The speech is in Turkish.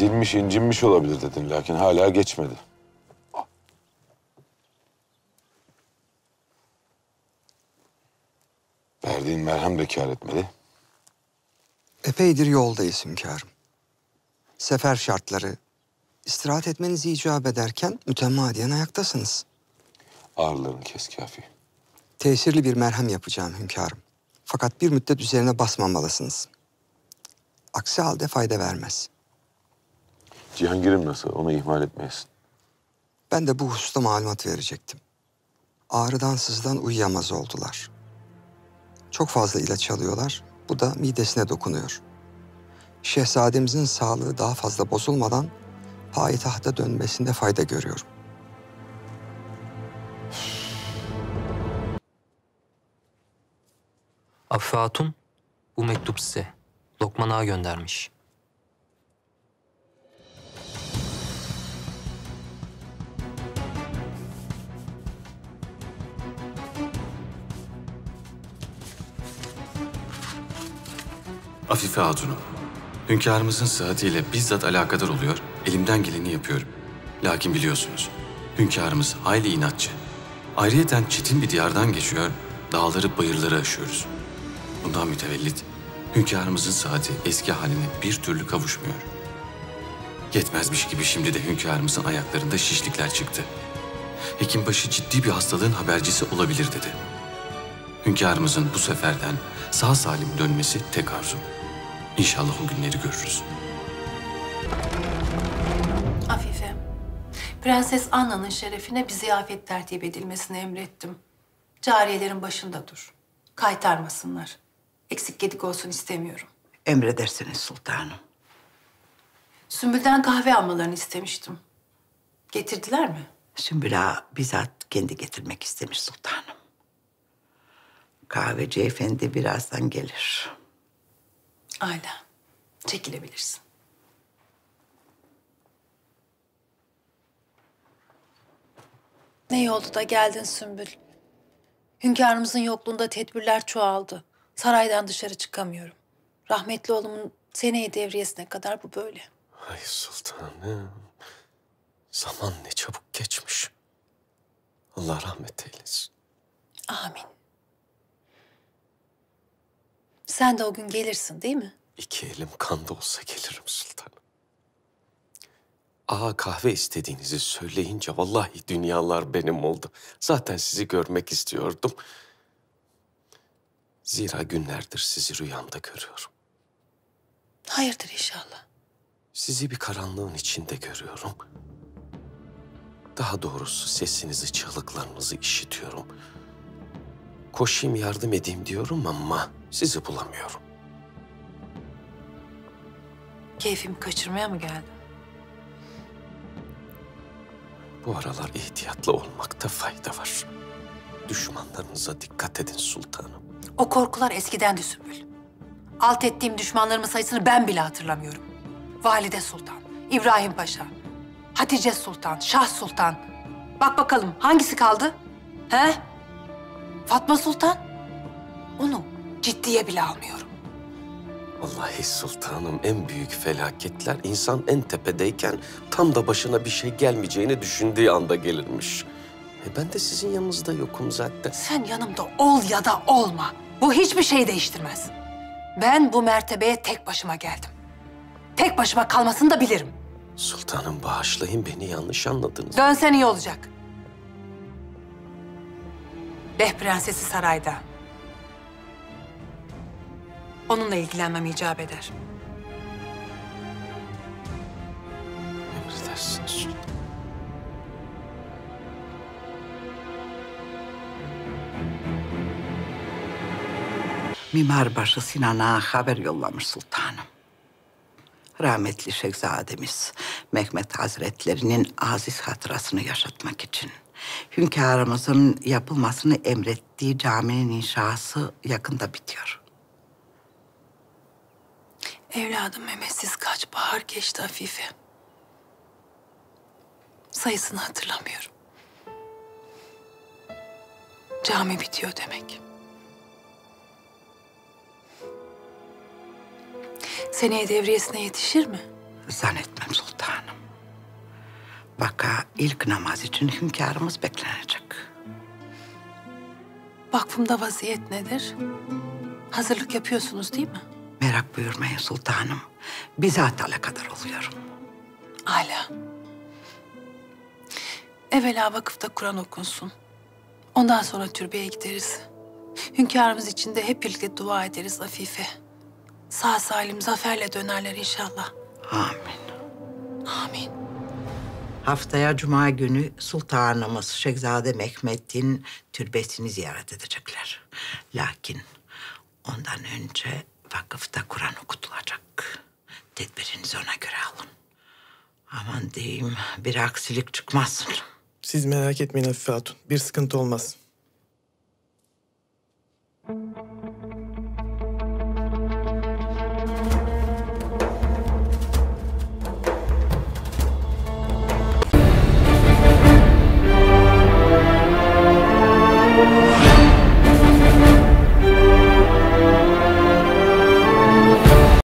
Ezilmiş, incinmiş olabilir dedin lakin hala geçmedi. Verdiğin merhem de kâr etmedi. Epeydir yoldayız hünkârım. Sefer şartları, istirahat etmeniz icap ederken mütemadiyen ayaktasınız. Ağrılarını kes kafi. Tesirli bir merhem yapacağım hünkârım. Fakat bir müddet üzerine basmamalısınız. Aksi halde fayda vermez. Cihangir'im nasıl? Onu ihmal etmeyesin. Ben de bu hususta malumat verecektim. Ağrıdan sızdan uyuyamaz oldular. Çok fazla ilaç alıyorlar. Bu da midesine dokunuyor. Şehzademizin sağlığı daha fazla bozulmadan payitahta dönmesinde fayda görüyorum. Afife Hatun bu mektup size. Lokman Ağa göndermiş. Afife Hatun'um. Hünkârımızın sıhhatiyle bizzat alakadar oluyor, elimden geleni yapıyorum. Lakin biliyorsunuz, hünkârımız hayli inatçı. Ayrıyeten çetin bir diyardan geçiyor, dağları bayırları aşıyoruz. Bundan mütevellit, hünkârımızın sıhhati eski haline bir türlü kavuşmuyor. Yetmezmiş gibi şimdi de hünkârımızın ayaklarında şişlikler çıktı. Hekimbaşı ciddi bir hastalığın habercisi olabilir dedi. Hünkârımızın bu seferden sağ salim dönmesi tek arzum. İnşallah o günleri görürüz. Afife, Prenses Anna'nın şerefine bir ziyafet tertip edilmesini emrettim. Cariyelerin başında dur. Kaytarmasınlar. Eksik gedik olsun istemiyorum. Emredersiniz sultanım. Sümbül'den kahve almalarını istemiştim. Getirdiler mi? Sümbül Ağa bizzat kendi getirmek istemiş sultanım. Kahveci efendi birazdan gelir. Ayla, çekilebilirsin. Ne iyi oldu da geldin Sümbül. Hünkârımızın yokluğunda tedbirler çoğaldı. Saraydan dışarı çıkamıyorum. Rahmetli oğlumun seneye devriyesine kadar bu böyle. Ay sultanım. Zaman ne çabuk geçmiş. Allah rahmet eylesin. Amin. Sen de o gün gelirsin değil mi? İki elim kanda olsa gelirim sultanım. Ağa kahve istediğinizi söyleyince vallahi dünyalar benim oldu. Zaten sizi görmek istiyordum. Zira günlerdir sizi rüyamda görüyorum. Hayırdır inşallah. Sizi bir karanlığın içinde görüyorum. Daha doğrusu sesinizi, çığlıklarınızı işitiyorum. Koşayım yardım edeyim diyorum ama sizi bulamıyorum. Keyfimi kaçırmaya mı geldin? Bu aralar ihtiyatlı olmakta fayda var. Düşmanlarınıza dikkat edin sultanım. O korkular eskiden de Sümbül. Alt ettiğim düşmanlarımın sayısını ben bile hatırlamıyorum. Valide Sultan, İbrahim Paşa, Hatice Sultan, Şah Sultan. Bak bakalım hangisi kaldı? He? Fatma Sultan? Onu ciddiye bile almıyorum. Vallahi sultanım en büyük felaketler insan en tepedeyken tam da başına bir şey gelmeyeceğini düşündüğü anda gelirmiş. E ben de sizin yanınızda yokum zaten. Sen yanımda ol ya da olma. Bu hiçbir şey değiştirmez. Ben bu mertebeye tek başıma geldim. Tek başıma kalmasını da bilirim. Sultanım bağışlayın beni yanlış anladınız. Dönsen iyi olacak. Beh prensesi sarayda. Onunla ilgilenmem icap eder. Emredersiniz sultanım. Mimarbaşı Sinan Ağa haber yollamış sultanım. Rahmetli Şehzademiz Mehmet Hazretlerinin aziz hatırasını yaşatmak için hünkârımızın yapılmasını emrettiği caminin inşası yakında bitiyor. Evladım Mehmetsiz kaç bahar geçti Afife. Sayısını hatırlamıyorum. Cami bitiyor demek. Seneye devriyesine yetişir mi? Zannetmem. Vaka ilk namaz için hünkârımız beklenecek. Vakfımda vaziyet nedir? Hazırlık yapıyorsunuz değil mi? Merak buyurmayın sultanım. Bizzat alakadar oluyorum. Hala. Evvela vakıfta Kur'an okunsun. Ondan sonra türbeye gideriz. Hünkârımız için de hep birlikte dua ederiz Afife. Sağ salim zaferle dönerler inşallah. Amin. Amin. Haftaya Cuma günü Sultanımız Şehzade Mehmet'in türbesini ziyaret edecekler. Lakin ondan önce vakıfta Kur'an okutulacak. Tedbirinizi ona göre alın. Aman diyeyim bir aksilik çıkmasın. Siz merak etmeyin Hafife Hatun. Bir sıkıntı olmaz.